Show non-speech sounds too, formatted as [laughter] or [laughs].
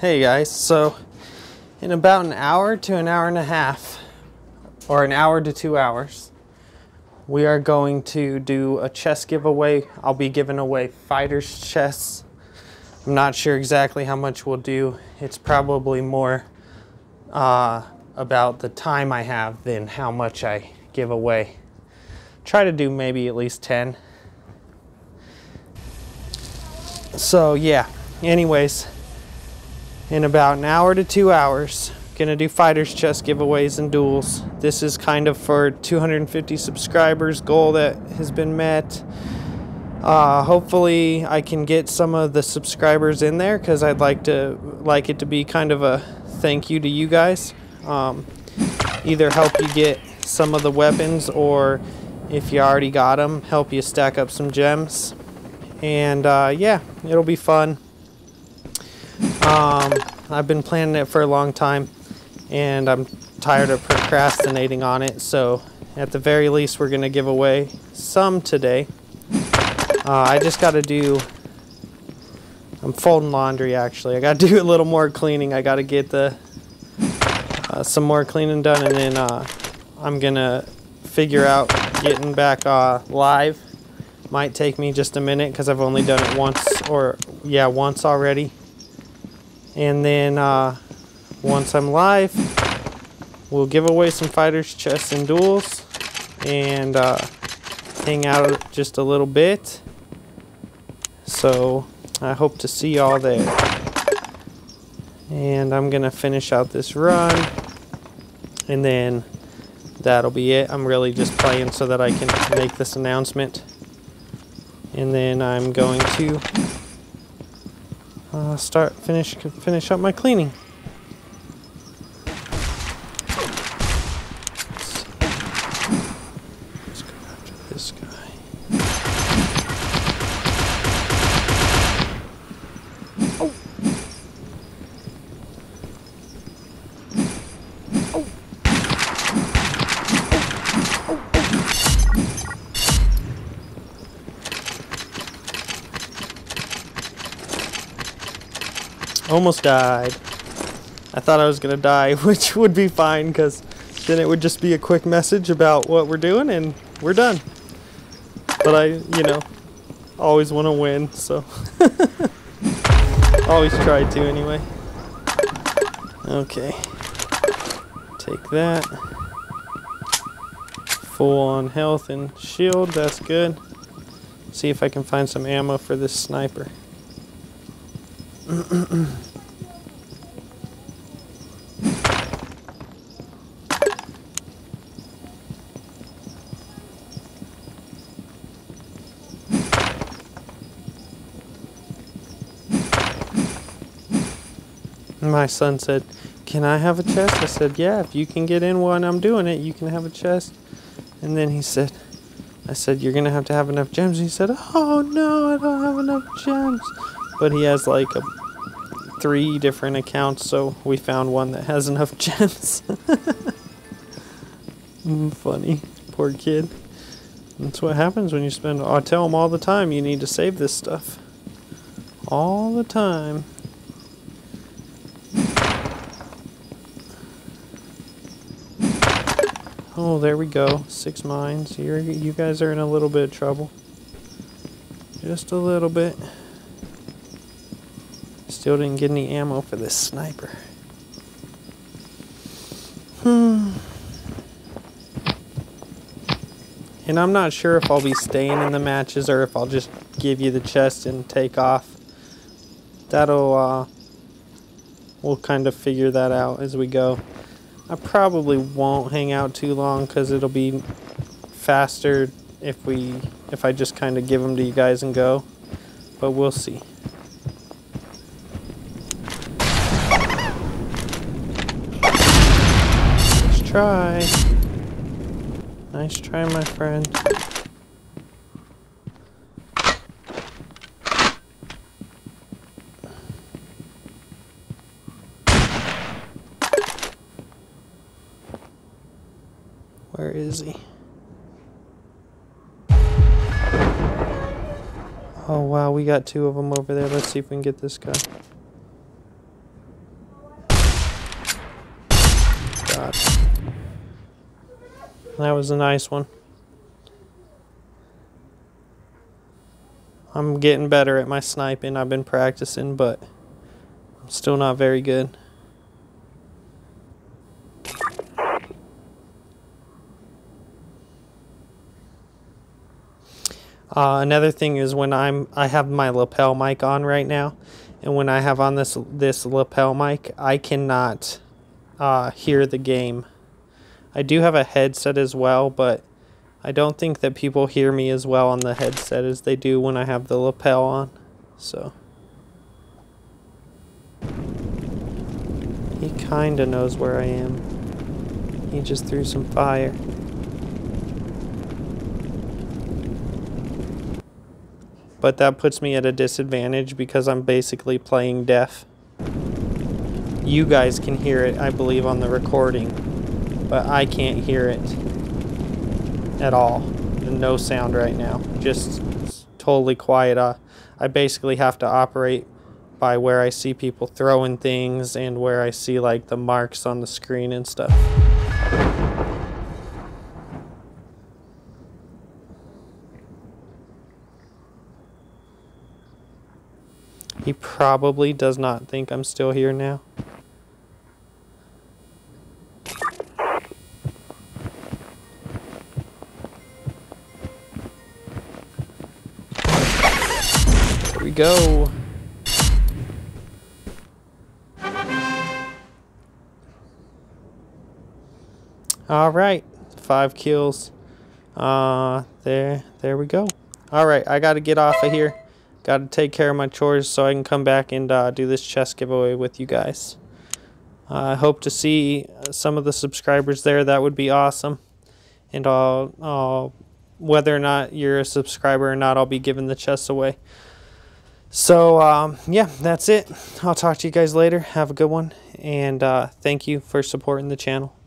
Hey guys, so in about an hour to an hour and a half, or an hour to two hours, we are going to do a chest giveaway. I'll be giving away fighters' chest. I'm not sure exactly how much we'll do. It's probably more uh, about the time I have than how much I give away. Try to do maybe at least 10. So, yeah, anyways in about an hour to two hours. Gonna do fighters chest giveaways and duels. This is kind of for 250 subscribers goal that has been met. Uh, hopefully I can get some of the subscribers in there because I'd like to like it to be kind of a thank you to you guys. Um, either help you get some of the weapons or if you already got them, help you stack up some gems. And uh, yeah, it'll be fun. Um, I've been planning it for a long time and I'm tired of procrastinating on it. So at the very least, we're going to give away some today. Uh, I just got to do, I'm folding laundry actually. I got to [laughs] do a little more cleaning. I got to get the, uh, some more cleaning done and then uh, I'm going to figure out getting back uh, live. Might take me just a minute because I've only done it once or yeah, once already. And then uh, once I'm live, we'll give away some fighters, chests, and duels. And uh, hang out just a little bit. So I hope to see y'all there. And I'm going to finish out this run. And then that'll be it. I'm really just playing so that I can make this announcement. And then I'm going to uh, start finish finish up my cleaning. Let's go after this guy. Oh. Oh. Almost died. I thought I was gonna die, [laughs] which would be fine because then it would just be a quick message about what we're doing and we're done. But I, you know, always want to win, so [laughs] always try to anyway. Okay, take that. Full on health and shield, that's good. See if I can find some ammo for this sniper. My son said, Can I have a chest? I said, Yeah, if you can get in when I'm doing it, you can have a chest. And then he said, I said, You're going to have to have enough gems. He said, Oh no, I don't have enough gems. But he has like a, three different accounts, so we found one that has enough [laughs] gems. Mm, Funny. Poor kid. That's what happens when you spend. I tell him all the time you need to save this stuff. All the time. Oh, there we go. Six mines. You're, you guys are in a little bit of trouble. Just a little bit. Still didn't get any ammo for this sniper. Hmm. And I'm not sure if I'll be staying in the matches or if I'll just give you the chest and take off. That'll, uh, we'll kind of figure that out as we go. I probably won't hang out too long because it'll be faster if we, if I just kind of give them to you guys and go. But we'll see. try. Nice try, my friend. Where is he? Oh wow, we got two of them over there. Let's see if we can get this guy. God. That was a nice one. I'm getting better at my sniping. I've been practicing, but I'm still not very good. Uh, another thing is when I'm I have my lapel mic on right now, and when I have on this this lapel mic, I cannot uh, hear the game. I do have a headset as well, but I don't think that people hear me as well on the headset as they do when I have the lapel on. So he kind of knows where I am. He just threw some fire. but that puts me at a disadvantage because I'm basically playing deaf. You guys can hear it, I believe, on the recording, but I can't hear it at all. No sound right now, just totally quiet. Uh, I basically have to operate by where I see people throwing things and where I see like the marks on the screen and stuff. He probably does not think I'm still here now. We go. All right, five kills. Uh, there, there we go. All right, I got to get off of here. Got to take care of my chores so I can come back and uh, do this chest giveaway with you guys. I hope to see some of the subscribers there. That would be awesome. And I'll, I'll, whether or not you're a subscriber or not, I'll be giving the chest away. So, um, yeah, that's it. I'll talk to you guys later. Have a good one. And uh, thank you for supporting the channel.